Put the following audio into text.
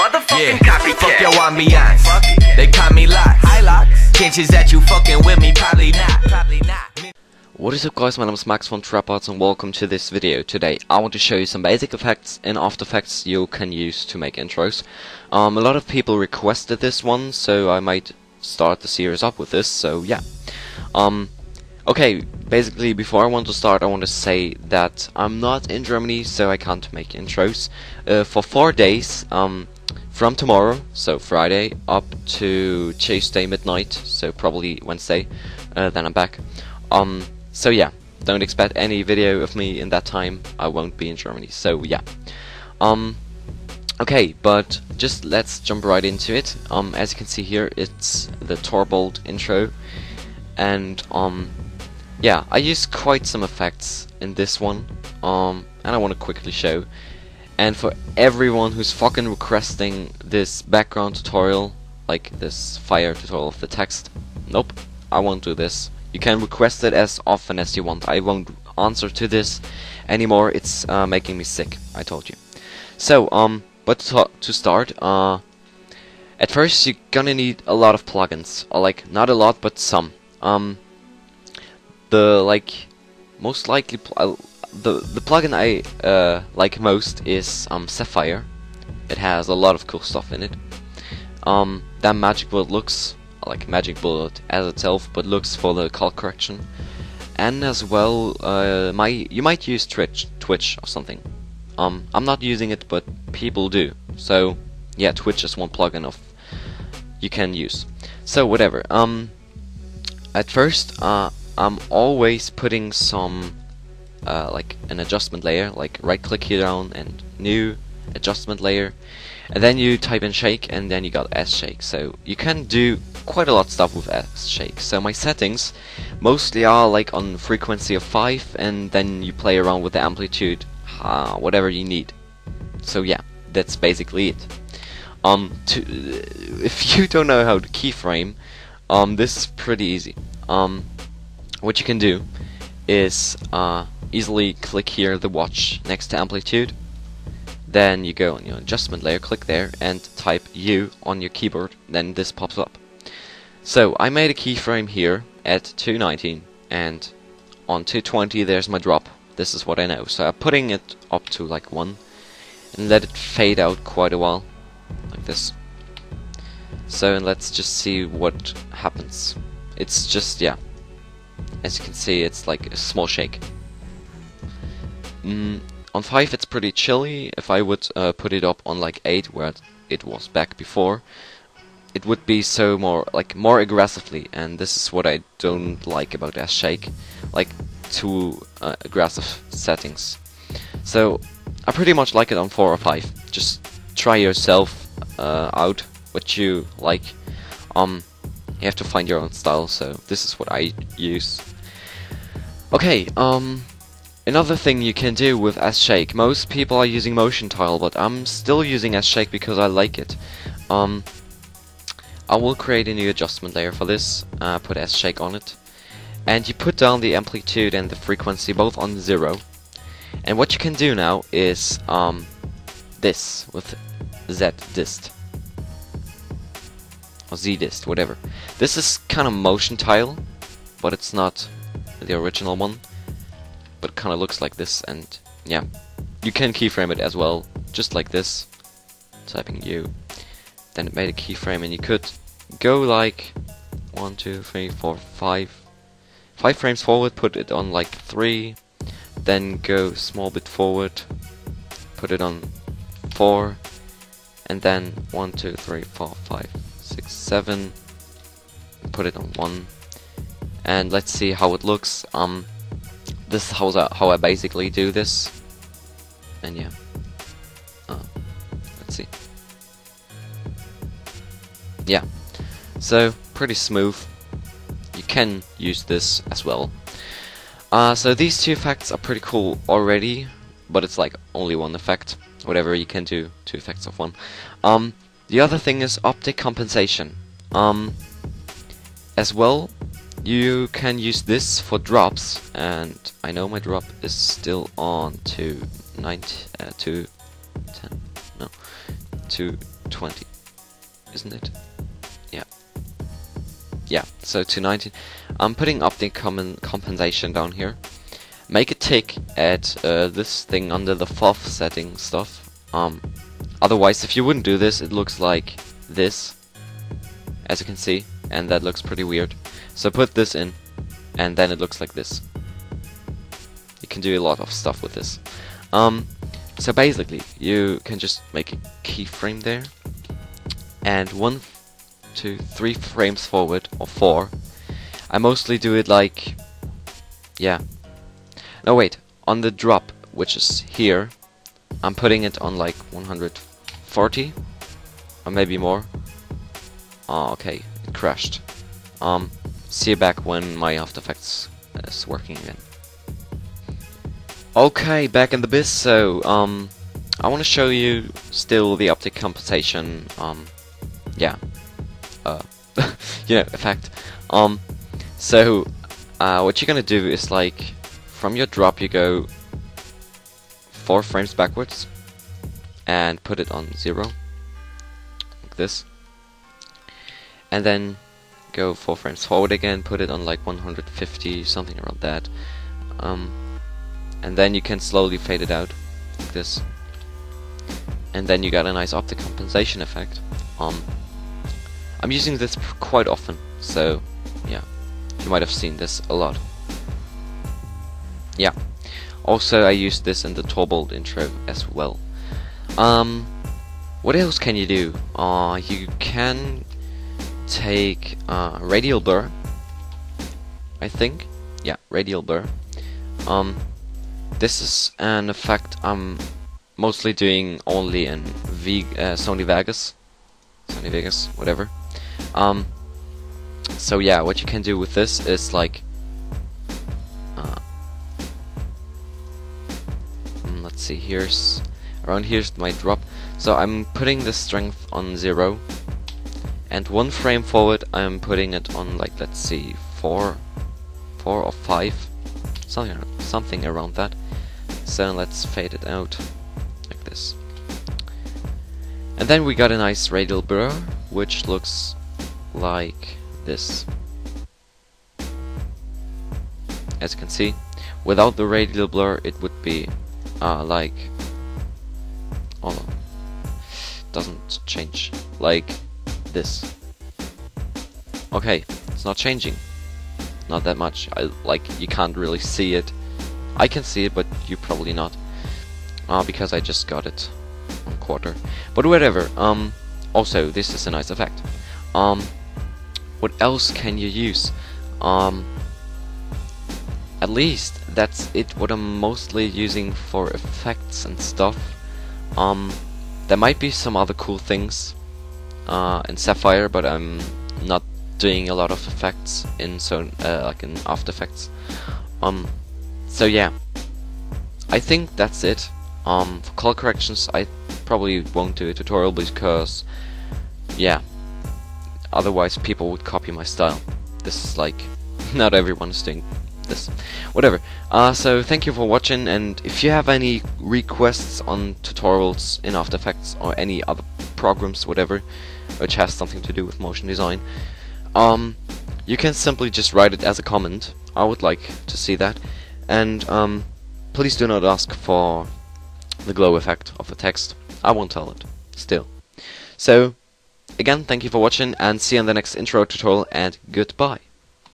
motherfucking Yeah, copycat. fuck your ambiance. Fuck it. They call me locks. High locks. Chances that you fucking with me, probably not. Probably not. What is up guys, my name is Max von TrapArtz and welcome to this video. Today I want to show you some basic effects in After Effects you can use to make intros. Um, a lot of people requested this one, so I might start the series up with this, so yeah. Um, okay, basically before I want to start I want to say that I'm not in Germany, so I can't make intros. Uh, for four days, um, from tomorrow, so Friday, up to Tuesday midnight, so probably Wednesday, uh, then I'm back. Um, so yeah, don't expect any video of me in that time. I won't be in Germany. So yeah. Um, okay, but just let's jump right into it. Um, as you can see here, it's the Torbold intro, and um, yeah, I use quite some effects in this one. Um, and I want to quickly show. And for everyone who's fucking requesting this background tutorial, like this fire tutorial of the text, nope, I won't do this. You can request it as often as you want. I won't answer to this anymore. It's uh, making me sick. I told you. So, um, but to, to start, uh, at first you're gonna need a lot of plugins. Uh, like not a lot, but some. Um, the like most likely uh, the the plugin I uh, like most is um, Sapphire. It has a lot of cool stuff in it. Um, that Magic Bullet looks like Magic Bullet as itself, but looks for the color correction. And as well, uh, my you might use Twitch, Twitch or something. Um, I'm not using it, but people do. So yeah, Twitch is one plugin of you can use. So whatever. Um, at first, uh, I'm always putting some uh, like an adjustment layer, like right click here down and new adjustment layer, and then you type in shake and then you got S shake. So you can do quite a lot of stuff with S shake. So my settings mostly are like on frequency of 5 and then you play around with the amplitude, uh, whatever you need. So yeah, that's basically it. Um, to, if you don't know how to keyframe, um, this is pretty easy. Um, what you can do is uh, easily click here the watch next to amplitude. Then you go on your adjustment layer click there and type U on your keyboard. Then this pops up. So I made a keyframe here at 219 and on 220 there's my drop. This is what I know. So I'm putting it up to like 1 and let it fade out quite a while like this. So and let's just see what happens. It's just yeah. As you can see it's like a small shake mm, on 5 it's pretty chilly. If I would uh, put it up on like 8 where it was back before it would be so more like more aggressively. And this is what I don't like about S shake like too uh, aggressive settings. So I pretty much like it on 4 or 5 just try yourself uh, out what you like. Um you have to find your own style so this is what I use. Okay um Another thing you can do with S-Shake, most people are using Motion Tile, but I'm still using S-Shake because I like it. Um, I will create a new adjustment layer for this, uh, put S-Shake on it, and you put down the amplitude and the frequency both on zero. And what you can do now is um, this with Z dist or Z dist, whatever. This is kind of Motion Tile, but it's not the original one but kind of looks like this and yeah you can keyframe it as well just like this typing U. Then it made a keyframe and you could go like one two three four five five frames forward put it on like three then go small bit forward put it on four and then one two three four five six seven put it on one. And let's see how it looks. Um this is how, how I basically do this. And yeah. Uh, let's see. Yeah. So, pretty smooth. You can use this as well. Uh, so these two effects are pretty cool already, but it's like only one effect. Whatever you can do, two effects of one. Um, the other thing is optic compensation. Um, as well, you can use this for drops, and I know my drop is still on to 90, uh, to 10, no, to 20, isn't it? Yeah. Yeah, so to 19. I'm putting up the common compensation down here. Make a tick at uh, this thing under the fourth setting stuff. Um, otherwise, if you wouldn't do this, it looks like this, as you can see, and that looks pretty weird. So put this in, and then it looks like this. You can do a lot of stuff with this. Um, so basically, you can just make a keyframe there, and one, two, three frames forward, or four. I mostly do it like, yeah. No wait, on the drop, which is here, I'm putting it on like 140, or maybe more. Oh, okay, crashed. Um, see you back when my After Effects is working again. Okay, back in the biz, so, um, I want to show you still the optic compensation, um, yeah, uh, you know, effect. Um, so, uh, what you're gonna do is like, from your drop you go four frames backwards, and put it on zero, like this, and then go four frames forward again, put it on like 150, something around that, um, and then you can slowly fade it out like this. And then you got a nice optic compensation effect. Um I'm using this quite often so yeah. You might have seen this a lot. Yeah. Also I used this in the Torbold intro as well. Um what else can you do? Uh you can take uh, radial blur. I think. Yeah radial blur. Um this is an effect I'm mostly doing only in v uh, Sony Vegas, Sony Vegas, whatever. Um, so yeah, what you can do with this is like, uh, mm, let's see, here's around here's my drop. So I'm putting the strength on zero, and one frame forward I'm putting it on like let's see, four, four or five, something something around that. So let's fade it out like this. And then we got a nice radial blur, which looks like this. As you can see, without the radial blur it would be uh, like... Oh, doesn't change. Like this. Okay, it's not changing. Not that much. I like you can't really see it I can see it, but you probably not. Uh, because I just got it on quarter. But whatever. Um, also, this is a nice effect. Um, what else can you use? Um, at least that's it. What I'm mostly using for effects and stuff. Um, there might be some other cool things uh, in Sapphire, but I'm not doing a lot of effects in so uh, like in After Effects. Um, so yeah, I think that's it. Um, for color corrections, I probably won't do a tutorial because, yeah, otherwise people would copy my style. This is like, not everyone is doing this. Whatever. Uh, so thank you for watching, and if you have any requests on tutorials in After Effects or any other programs, whatever, which has something to do with motion design, um, you can simply just write it as a comment. I would like to see that. And um, please do not ask for the glow effect of the text. I won't tell it. Still. So, again, thank you for watching and see you in the next intro tutorial and goodbye.